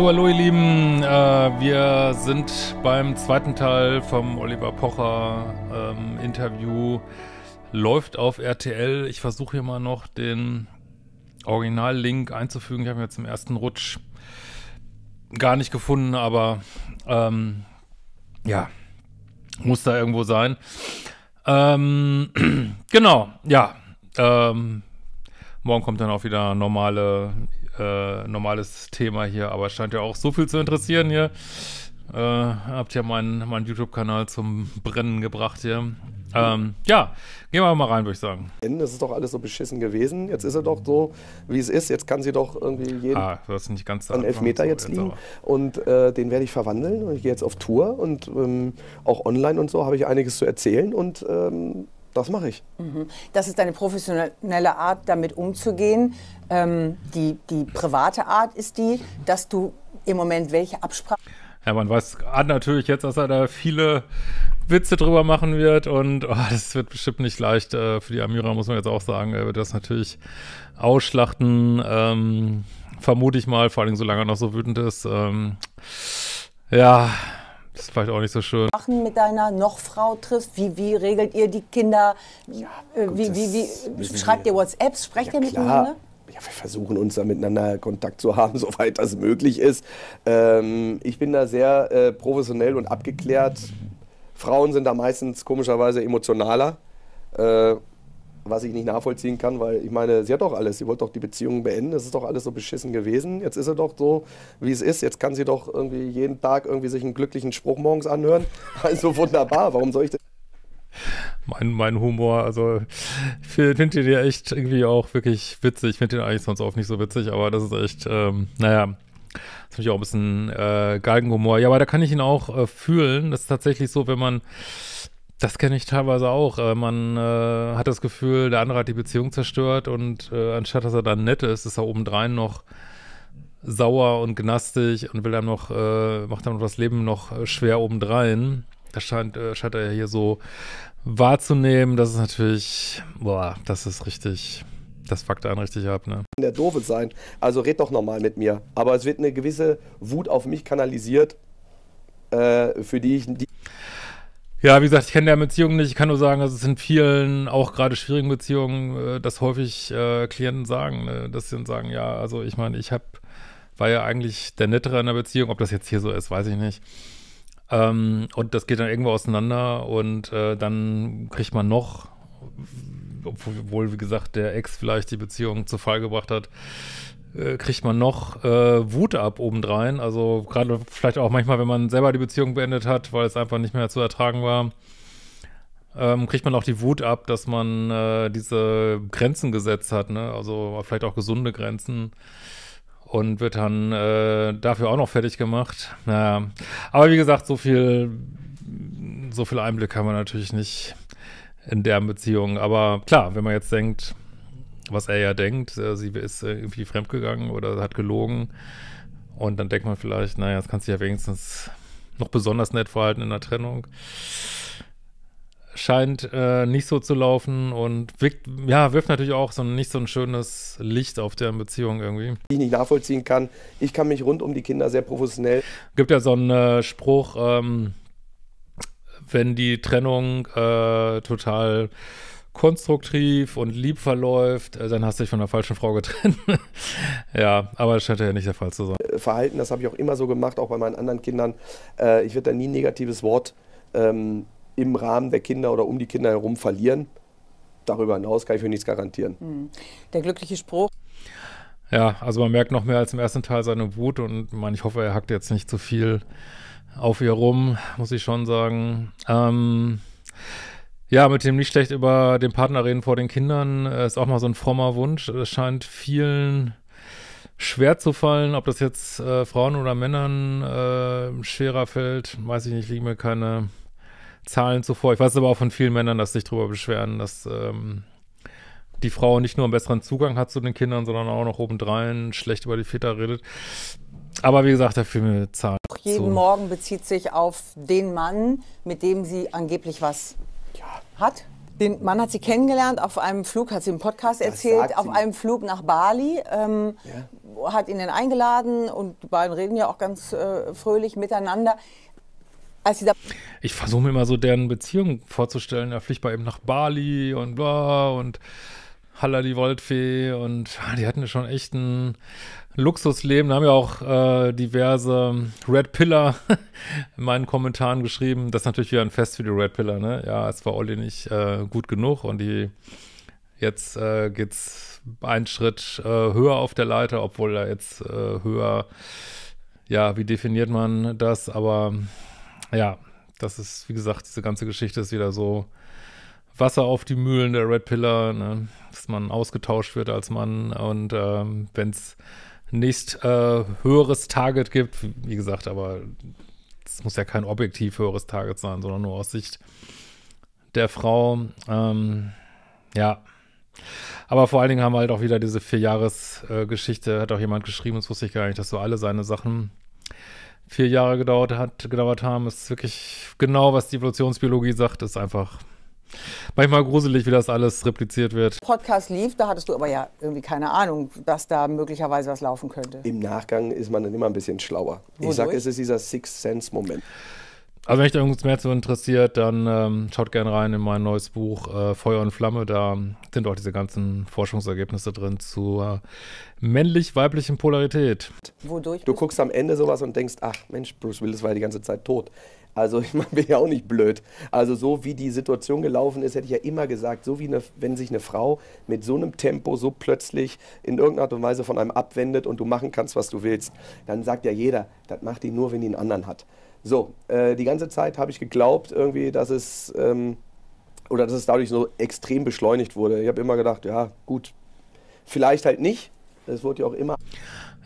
So, hallo ihr Lieben, äh, wir sind beim zweiten Teil vom Oliver Pocher ähm, Interview. Läuft auf RTL. Ich versuche hier mal noch den Original-Link einzufügen. Ich habe jetzt im ersten Rutsch gar nicht gefunden, aber ähm, ja, muss da irgendwo sein. Ähm, genau, ja. Ähm, morgen kommt dann auch wieder normale äh, normales Thema hier, aber es scheint ja auch so viel zu interessieren hier. Äh, habt ja meinen mein YouTube-Kanal zum Brennen gebracht hier. Ähm, ja, gehen wir mal rein, würde ich sagen. Das ist doch alles so beschissen gewesen. Jetzt ist er doch so, wie es ist. Jetzt kann sie doch irgendwie jeden ah, das nicht ganz an Elfmeter so jetzt liegen. und äh, den werde ich verwandeln. Ich gehe jetzt auf Tour und ähm, auch online und so habe ich einiges zu erzählen und ähm, das mache ich. Mhm. Das ist deine professionelle Art, damit umzugehen. Ähm, die, die private Art ist die, dass du im Moment welche Absprachen. Ja, man weiß natürlich jetzt, dass er da viele Witze drüber machen wird und oh, das wird bestimmt nicht leicht. Äh, für die Amira muss man jetzt auch sagen, er wird das natürlich ausschlachten. Ähm, vermute ich mal, vor allem solange er noch so wütend ist. Ähm, ja, das ist vielleicht auch nicht so schön. Machen mit deiner Noch-Frau triffst, wie, wie regelt ihr die Kinder? Ja, äh, wie, wie, wie, schreibt ihr WhatsApps? Sprecht ja, ihr miteinander? ja, wir versuchen uns da miteinander Kontakt zu haben, soweit das möglich ist. Ähm, ich bin da sehr äh, professionell und abgeklärt. Frauen sind da meistens komischerweise emotionaler. Äh, was ich nicht nachvollziehen kann, weil ich meine, sie hat doch alles, sie wollte doch die Beziehung beenden, es ist doch alles so beschissen gewesen, jetzt ist er doch so, wie es ist, jetzt kann sie doch irgendwie jeden Tag irgendwie sich einen glücklichen Spruch morgens anhören, also wunderbar, warum soll ich das? Mein, mein Humor, also ich finde den ja echt irgendwie auch wirklich witzig, ich finde den eigentlich sonst auch nicht so witzig, aber das ist echt, ähm, naja, das finde ich auch ein bisschen äh, Galgenhumor. Ja, aber da kann ich ihn auch äh, fühlen. Das ist tatsächlich so, wenn man das kenne ich teilweise auch. Äh, man äh, hat das Gefühl, der andere hat die Beziehung zerstört und äh, anstatt dass er dann nett ist, ist er obendrein noch sauer und gnastig und will dann noch, äh, macht dann das Leben noch äh, schwer obendrein. Das scheint, äh, scheint er hier so wahrzunehmen. Das ist natürlich, boah, das ist richtig, das fuckt einen richtig ab, ne? Der Doofe sein. Also red doch nochmal mit mir. Aber es wird eine gewisse Wut auf mich kanalisiert, für die ich. Die ja, wie gesagt, ich kenne der Beziehung nicht. Ich kann nur sagen, dass es in vielen, auch gerade schwierigen Beziehungen, äh, dass häufig äh, Klienten sagen, ne, dass sie sagen, ja, also ich meine, ich habe, war ja eigentlich der Nettere in der Beziehung. Ob das jetzt hier so ist, weiß ich nicht. Ähm, und das geht dann irgendwo auseinander und äh, dann kriegt man noch, obwohl, wie gesagt, der Ex vielleicht die Beziehung zu Fall gebracht hat, kriegt man noch äh, Wut ab obendrein. Also gerade vielleicht auch manchmal, wenn man selber die Beziehung beendet hat, weil es einfach nicht mehr zu ertragen war, ähm, kriegt man auch die Wut ab, dass man äh, diese Grenzen gesetzt hat, ne? Also vielleicht auch gesunde Grenzen und wird dann äh, dafür auch noch fertig gemacht. Naja. Aber wie gesagt, so viel, so viel Einblick haben wir natürlich nicht in der Beziehung. Aber klar, wenn man jetzt denkt, was er ja denkt, äh, sie ist äh, irgendwie fremdgegangen oder hat gelogen. Und dann denkt man vielleicht, naja, jetzt kannst du ja wenigstens noch besonders nett verhalten in der Trennung. Scheint äh, nicht so zu laufen und wirkt, ja, wirft natürlich auch so nicht so ein schönes Licht auf deren Beziehung irgendwie. Ich nicht nachvollziehen kann. Ich kann mich rund um die Kinder sehr professionell. Gibt ja so einen äh, Spruch, ähm, wenn die Trennung äh, total konstruktiv und lieb verläuft, äh, dann hast du dich von der falschen Frau getrennt. ja, aber das scheint ja nicht der Fall zu sein. Äh, Verhalten, das habe ich auch immer so gemacht, auch bei meinen anderen Kindern. Äh, ich werde da nie ein negatives Wort ähm, im Rahmen der Kinder oder um die Kinder herum verlieren. Darüber hinaus kann ich für nichts garantieren. Hm. Der glückliche Spruch. Ja, also man merkt noch mehr als im ersten Teil seine Wut und man, ich hoffe, er hackt jetzt nicht zu viel auf ihr rum, muss ich schon sagen. Ähm, ja, mit dem nicht schlecht über den Partner reden vor den Kindern äh, ist auch mal so ein frommer Wunsch. Es scheint vielen schwer zu fallen, ob das jetzt äh, Frauen oder Männern äh, schwerer fällt, weiß ich nicht, liegen mir keine Zahlen zuvor. Ich weiß aber auch von vielen Männern, dass sich darüber beschweren, dass ähm, die Frau nicht nur einen besseren Zugang hat zu den Kindern, sondern auch noch obendrein schlecht über die Väter redet. Aber wie gesagt, dafür mir Zahlen. Jeden zu. Morgen bezieht sich auf den Mann, mit dem sie angeblich was hat? Den Mann hat sie kennengelernt auf einem Flug, hat sie im Podcast erzählt, auf einem Flug nach Bali. Ähm, ja. Hat ihn dann eingeladen und die beiden reden ja auch ganz äh, fröhlich miteinander. Als sie da ich versuche mir immer so deren Beziehung vorzustellen. Er fliegt bei ihm nach Bali und bla und Halla die Woldfee und ah, die hatten ja schon echt ein Luxusleben. Da haben ja auch äh, diverse Red Pillar in meinen Kommentaren geschrieben. Das ist natürlich wieder ein Fest für die Red Pillar, ne? Ja, es war Olli nicht äh, gut genug und die jetzt äh, geht's einen Schritt äh, höher auf der Leiter, obwohl er jetzt äh, höher, ja, wie definiert man das? Aber ja, das ist, wie gesagt, diese ganze Geschichte ist wieder so Wasser auf die Mühlen der Red Pillar, ne? dass man ausgetauscht wird als Mann und ähm, wenn es nächst äh, höheres Target gibt, wie gesagt, aber es muss ja kein objektiv höheres Target sein, sondern nur aus Sicht der Frau. Ähm, ja. Aber vor allen Dingen haben wir halt auch wieder diese Vierjahres-Geschichte, äh, hat auch jemand geschrieben, das wusste ich gar nicht, dass so alle seine Sachen vier Jahre gedauert hat, gedauert haben, ist wirklich genau, was die Evolutionsbiologie sagt, ist einfach manchmal gruselig, wie das alles repliziert wird. Podcast lief, da hattest du aber ja irgendwie keine Ahnung, dass da möglicherweise was laufen könnte. Im Nachgang ist man dann immer ein bisschen schlauer. Wodurch? Ich sage, es ist dieser Sixth Sense Moment. Also wenn euch da irgendwas mehr zu interessiert, dann ähm, schaut gerne rein in mein neues Buch äh, Feuer und Flamme. Da sind auch diese ganzen Forschungsergebnisse drin zu äh, männlich-weiblichen Polarität. Wodurch? Du guckst am Ende sowas und denkst, ach Mensch, Bruce Willis war ja die ganze Zeit tot. Also ich meine, bin ja auch nicht blöd. Also so wie die Situation gelaufen ist, hätte ich ja immer gesagt, so wie eine, wenn sich eine Frau mit so einem Tempo so plötzlich in irgendeiner Art und Weise von einem abwendet und du machen kannst, was du willst, dann sagt ja jeder, das macht die nur, wenn die einen anderen hat. So, äh, die ganze Zeit habe ich geglaubt irgendwie, dass es ähm, oder dass es dadurch so extrem beschleunigt wurde. Ich habe immer gedacht, ja gut, vielleicht halt nicht. Es wurde ja auch immer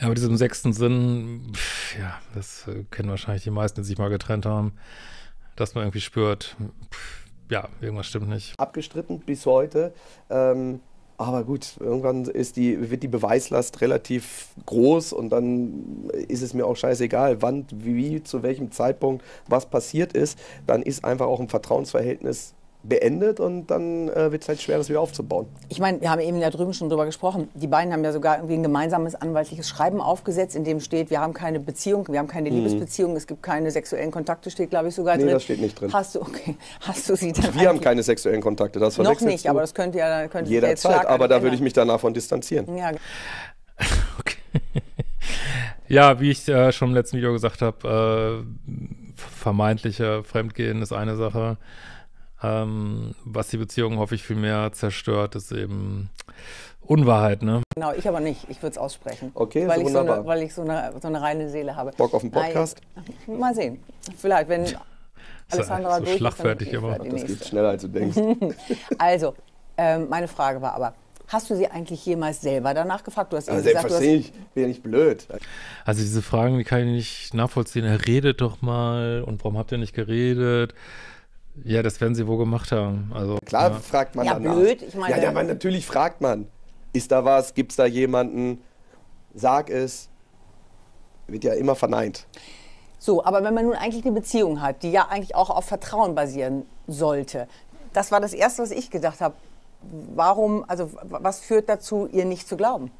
ja, aber diesem sechsten Sinn, ja, das äh, kennen wahrscheinlich die meisten, die sich mal getrennt haben, dass man irgendwie spürt, pff, ja, irgendwas stimmt nicht. Abgestritten bis heute. Ähm, aber gut, irgendwann ist die, wird die Beweislast relativ groß und dann ist es mir auch scheißegal, wann, wie, zu welchem Zeitpunkt was passiert ist. Dann ist einfach auch ein Vertrauensverhältnis beendet und dann äh, wird es halt schwer, das wieder aufzubauen. Ich meine, wir haben eben da drüben schon drüber gesprochen. Die beiden haben ja sogar irgendwie ein gemeinsames anwaltliches Schreiben aufgesetzt, in dem steht, wir haben keine Beziehung, wir haben keine mhm. Liebesbeziehung, es gibt keine sexuellen Kontakte, steht glaube ich sogar nee, drin. Nee, das steht nicht drin. Hast du, okay, hast du sie dann Wir haben keine sexuellen Kontakte, das Noch nicht, du. aber das könnte ja könnte jederzeit, aber da würde ich mich danach von distanzieren. Ja. okay. ja, wie ich äh, schon im letzten Video gesagt habe, äh, vermeintliche Fremdgehen ist eine Sache. Ähm, was die Beziehung, hoffe ich, viel mehr zerstört, ist eben Unwahrheit, ne? Genau, ich aber nicht. Ich würde es aussprechen. Okay, weil, ich so eine, weil ich so eine, so eine reine Seele habe. Bock auf einen Podcast? Nein, mal sehen. Vielleicht, wenn Alessandra so durch schlagfertig ist, immer. Das geht schneller, als du denkst. also, ähm, meine Frage war aber, Hast du sie eigentlich jemals selber danach gefragt? Du hast also gesagt, du hast ich bin ja nicht blöd. Also diese Fragen, die kann ich nicht nachvollziehen. Er redet doch mal und warum habt ihr nicht geredet? Ja, das werden sie wohl gemacht haben. Also, Klar ja. fragt man ja, danach. blöd. Ich meine, ja, ja, aber natürlich fragt man. Ist da was? Gibt es da jemanden? Sag es. Wird ja immer verneint. So, aber wenn man nun eigentlich eine Beziehung hat, die ja eigentlich auch auf Vertrauen basieren sollte, das war das Erste, was ich gedacht habe. Warum, also was führt dazu, ihr nicht zu glauben?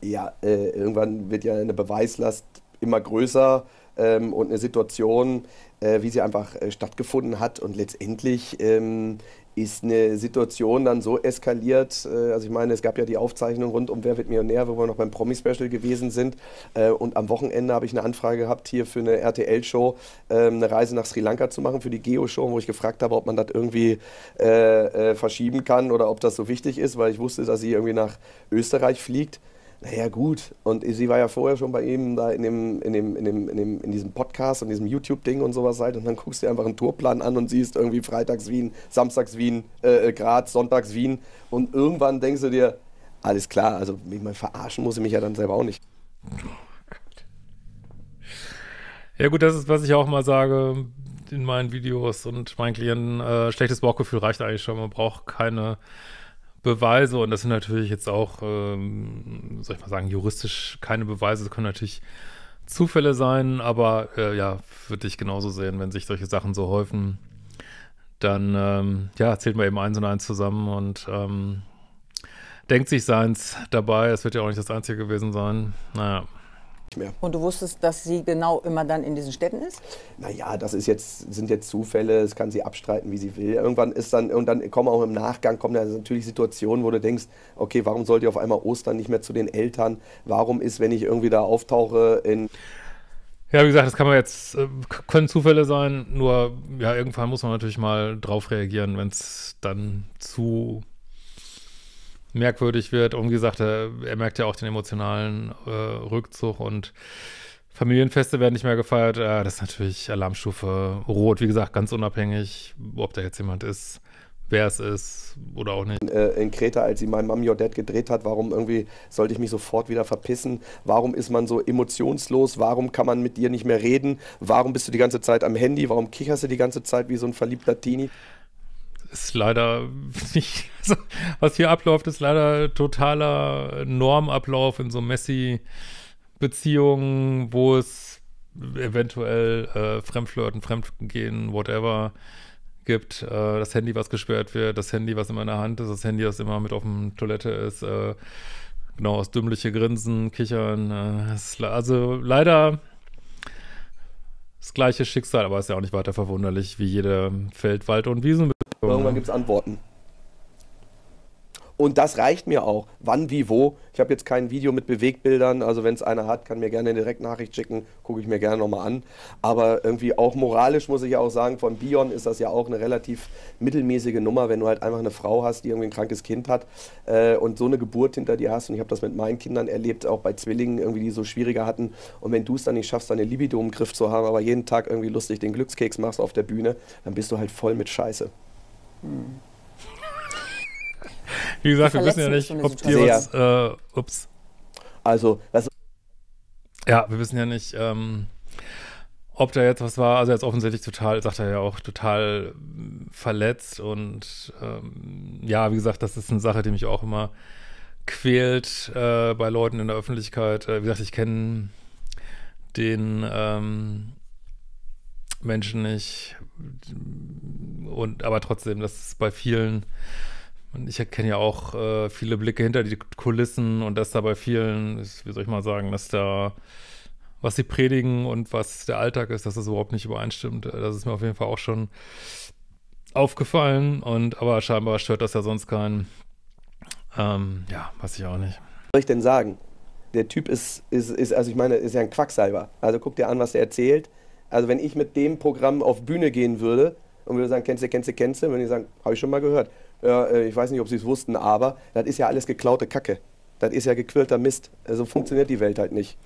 Ja, äh, irgendwann wird ja eine Beweislast immer größer ähm, und eine Situation, äh, wie sie einfach äh, stattgefunden hat. Und letztendlich ähm, ist eine Situation dann so eskaliert. Äh, also ich meine, es gab ja die Aufzeichnung rund um Wer wird Millionär, wo wir noch beim Promi-Special gewesen sind. Äh, und am Wochenende habe ich eine Anfrage gehabt, hier für eine RTL-Show ähm, eine Reise nach Sri Lanka zu machen, für die Geo-Show, wo ich gefragt habe, ob man das irgendwie äh, äh, verschieben kann oder ob das so wichtig ist, weil ich wusste, dass sie irgendwie nach Österreich fliegt. Naja, gut. Und sie war ja vorher schon bei ihm da in, dem, in, dem, in, dem, in, dem, in diesem Podcast und diesem YouTube-Ding und sowas halt. Und dann guckst du dir einfach einen Tourplan an und siehst irgendwie freitags Wien, samstags Wien, äh, äh Graz, sonntags Wien. Und irgendwann denkst du dir, alles klar, also mich mal verarschen muss ich mich ja dann selber auch nicht. Ja gut, das ist, was ich auch mal sage in meinen Videos und meinen Klienten. Äh, schlechtes Bauchgefühl reicht eigentlich schon. Man braucht keine Beweise und das sind natürlich jetzt auch, ähm, soll ich mal sagen, juristisch keine Beweise, das können natürlich Zufälle sein, aber äh, ja, würde ich genauso sehen, wenn sich solche Sachen so häufen, dann ähm, ja, zählt man eben eins und eins zusammen und ähm, denkt sich seins dabei. Es wird ja auch nicht das Einzige gewesen sein. Naja. Und du wusstest, dass sie genau immer dann in diesen Städten ist? Naja, das ist jetzt, sind jetzt Zufälle, das kann sie abstreiten, wie sie will. Irgendwann ist dann, und dann kommen auch im Nachgang, kommen da natürlich Situationen, wo du denkst, okay, warum sollte ich auf einmal Ostern nicht mehr zu den Eltern? Warum ist, wenn ich irgendwie da auftauche in ja, wie gesagt, das kann man jetzt, äh, können Zufälle sein, nur ja, irgendwann muss man natürlich mal drauf reagieren, wenn es dann zu merkwürdig wird. Und wie gesagt, er, er merkt ja auch den emotionalen äh, Rückzug und Familienfeste werden nicht mehr gefeiert. Äh, das ist natürlich Alarmstufe rot. Wie gesagt, ganz unabhängig, ob da jetzt jemand ist, wer es ist oder auch nicht. Äh, in Kreta, als sie mein Mom Your Dad gedreht hat, warum irgendwie sollte ich mich sofort wieder verpissen? Warum ist man so emotionslos? Warum kann man mit dir nicht mehr reden? Warum bist du die ganze Zeit am Handy? Warum kicherst du die ganze Zeit wie so ein verliebter Teenie? Ist leider nicht, also, was hier abläuft, ist leider totaler Normablauf in so Messi-Beziehungen, wo es eventuell äh, Fremdflirten, Fremdgehen, whatever gibt. Äh, das Handy, was gesperrt wird, das Handy, was immer in der Hand ist, das Handy, das immer mit auf der Toilette ist, äh, genau, das dümmliche Grinsen, Kichern. Äh, also leider das gleiche Schicksal, aber ist ja auch nicht weiter verwunderlich wie jede Feld-, Wald- und Wiesen. Irgendwann gibt es Antworten. Und das reicht mir auch. Wann, wie, wo. Ich habe jetzt kein Video mit Bewegbildern. Also wenn es einer hat, kann mir gerne eine Direktnachricht schicken. Gucke ich mir gerne nochmal an. Aber irgendwie auch moralisch muss ich ja auch sagen, von Bion ist das ja auch eine relativ mittelmäßige Nummer, wenn du halt einfach eine Frau hast, die irgendwie ein krankes Kind hat äh, und so eine Geburt hinter dir hast. Und ich habe das mit meinen Kindern erlebt, auch bei Zwillingen, irgendwie, die so schwieriger hatten. Und wenn du es dann nicht schaffst, deine Libido im Griff zu haben, aber jeden Tag irgendwie lustig den Glückskeks machst auf der Bühne, dann bist du halt voll mit Scheiße. Hm. Wie gesagt, wir wissen ja nicht, ob die uns, äh, ups. Also, was ja, wir wissen ja nicht, ähm, ob da jetzt was war. Also jetzt offensichtlich total, sagt er ja auch, total verletzt und ähm, ja, wie gesagt, das ist eine Sache, die mich auch immer quält äh, bei Leuten in der Öffentlichkeit. Äh, wie gesagt, ich kenne den ähm, Menschen nicht und aber trotzdem, das ist bei vielen und ich kenne ja auch äh, viele Blicke hinter die Kulissen und dass da bei vielen, wie soll ich mal sagen, dass da, was sie predigen und was der Alltag ist, dass das überhaupt nicht übereinstimmt. Das ist mir auf jeden Fall auch schon aufgefallen und aber scheinbar stört das ja sonst keinen. Ähm, ja, weiß ich auch nicht. Was soll ich denn sagen? Der Typ ist, ist, ist, also ich meine, ist ja ein Quacksalber. Also guck dir an, was er erzählt. Also wenn ich mit dem Programm auf Bühne gehen würde und würde sagen, kennst du, kennst du, kennst du, würde ich sagen, habe ich schon mal gehört äh, ich weiß nicht, ob Sie es wussten, aber das ist ja alles geklaute Kacke. Das ist ja gequirlter Mist. So also funktioniert die Welt halt nicht.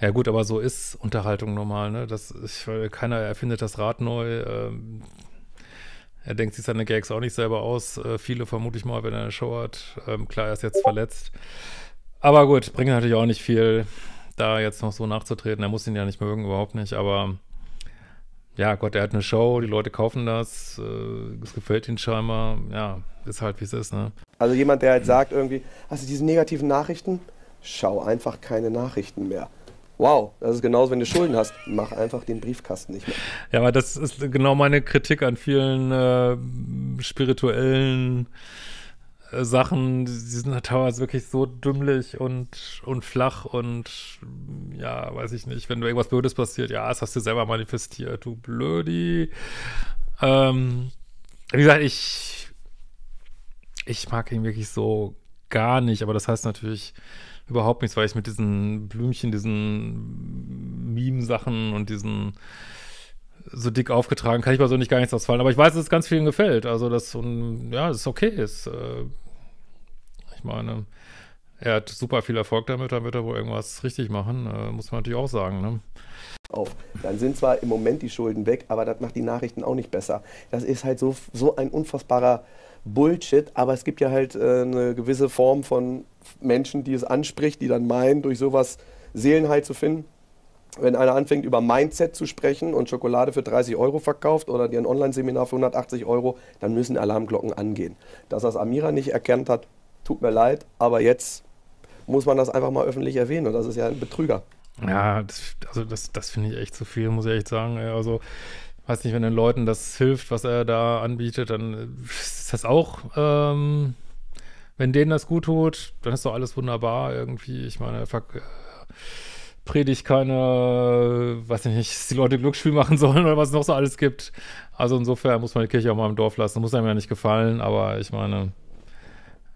Ja gut, aber so ist Unterhaltung normal. Ne? Das ist, keiner erfindet das Rad neu. Ähm, er denkt sich seine Gags auch nicht selber aus. Äh, viele vermute ich mal, wenn er eine Show hat. Ähm, klar, er ist jetzt verletzt. Aber gut, bringt natürlich auch nicht viel, da jetzt noch so nachzutreten. Er muss ihn ja nicht mögen, überhaupt nicht. Aber ja, Gott, er hat eine Show, die Leute kaufen das, äh, es gefällt ihnen scheinbar, ja, ist halt wie es ist, ne? Also jemand, der halt sagt irgendwie, hast du diese negativen Nachrichten? Schau einfach keine Nachrichten mehr. Wow, das ist genauso, wenn du Schulden hast. Mach einfach den Briefkasten nicht mehr. Ja, aber das ist genau meine Kritik an vielen äh, spirituellen Sachen, die sind halt teilweise wirklich so dümmlich und, und flach und ja, weiß ich nicht, wenn du irgendwas Blödes passiert, ja, das hast du selber manifestiert, du Blödi. Ähm, wie gesagt, ich, ich mag ihn wirklich so gar nicht, aber das heißt natürlich überhaupt nichts, weil ich mit diesen Blümchen, diesen Meme-Sachen und diesen so dick aufgetragen, kann ich nicht gar nichts ausfallen. Aber ich weiß, dass es ganz vielen gefällt. Also das, und, ja, das ist okay. Ist, äh, ich meine, er hat super viel Erfolg damit, dann wird er wohl irgendwas richtig machen, äh, muss man natürlich auch sagen. Ne? Auf. Dann sind zwar im Moment die Schulden weg, aber das macht die Nachrichten auch nicht besser. Das ist halt so, so ein unfassbarer Bullshit, aber es gibt ja halt äh, eine gewisse Form von Menschen, die es anspricht, die dann meinen, durch sowas Seelenheit zu finden. Wenn einer anfängt, über Mindset zu sprechen und Schokolade für 30 Euro verkauft oder dir ein Online-Seminar für 180 Euro, dann müssen Alarmglocken angehen. Dass das Amira nicht erkannt hat, tut mir leid, aber jetzt muss man das einfach mal öffentlich erwähnen und das ist ja ein Betrüger. Ja, das, also das, das finde ich echt zu viel, muss ich echt sagen. Also weiß nicht, wenn den Leuten das hilft, was er da anbietet, dann ist das auch, ähm, wenn denen das gut tut, dann ist doch alles wunderbar irgendwie. Ich meine, fuck, äh, predigt keine, weiß ich nicht, dass die Leute Glücksspiel machen sollen oder was es noch so alles gibt. Also insofern muss man die Kirche auch mal im Dorf lassen. Muss einem ja nicht gefallen, aber ich meine,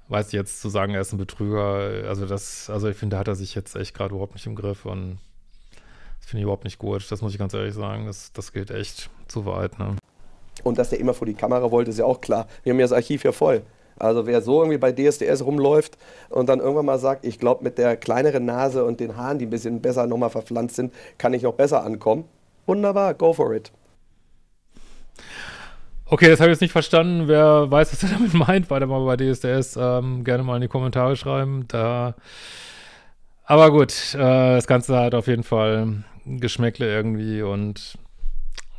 weiß jetzt zu sagen, er ist ein Betrüger, also das, also ich finde, da hat er sich jetzt echt gerade überhaupt nicht im Griff und das finde ich überhaupt nicht gut. Das muss ich ganz ehrlich sagen. Das, das geht echt zu weit. Ne? Und dass der immer vor die Kamera wollte, ist ja auch klar. Wir haben ja das Archiv ja voll. Also wer so irgendwie bei DSDS rumläuft und dann irgendwann mal sagt, ich glaube mit der kleineren Nase und den Haaren, die ein bisschen besser nochmal verpflanzt sind, kann ich noch besser ankommen. Wunderbar, go for it. Okay, das habe ich jetzt nicht verstanden. Wer weiß, was er damit meint, weiter mal bei DSDS, ähm, gerne mal in die Kommentare schreiben. Da aber gut, äh, das Ganze hat auf jeden Fall Geschmäckle irgendwie und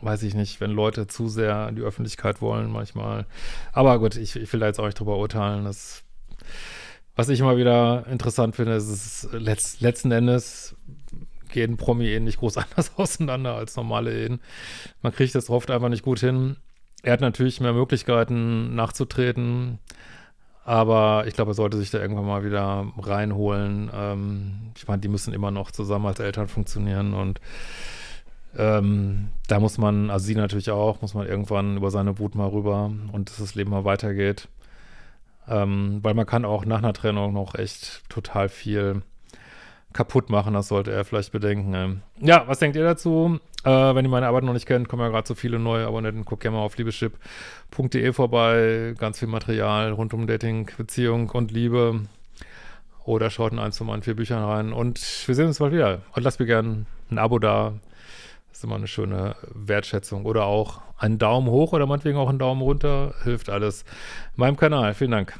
weiß ich nicht, wenn Leute zu sehr in die Öffentlichkeit wollen manchmal. Aber gut, ich, ich will da jetzt auch nicht drüber urteilen. Das, was ich immer wieder interessant finde, ist, es letzt, letzten Endes gehen Promi-Ehen nicht groß anders auseinander als normale Ehen. Man kriegt das oft einfach nicht gut hin. Er hat natürlich mehr Möglichkeiten nachzutreten, aber ich glaube, er sollte sich da irgendwann mal wieder reinholen. Ähm, ich meine, die müssen immer noch zusammen als Eltern funktionieren und ähm, da muss man, also sie natürlich auch, muss man irgendwann über seine Wut mal rüber und dass das Leben mal weitergeht. Ähm, weil man kann auch nach einer Trennung noch echt total viel kaputt machen, das sollte er vielleicht bedenken. Ähm. Ja, was denkt ihr dazu? Äh, wenn ihr meine Arbeit noch nicht kennt, kommen ja gerade so viele neue Abonnenten. Guckt gerne mal auf liebeschip.de vorbei. Ganz viel Material rund um Dating, Beziehung und Liebe. Oder schaut in eins von meinen vier Büchern rein. Und wir sehen uns bald wieder. Und lasst mir gerne ein Abo da. Das ist immer eine schöne Wertschätzung. Oder auch einen Daumen hoch oder meinetwegen auch einen Daumen runter. Hilft alles meinem Kanal. Vielen Dank.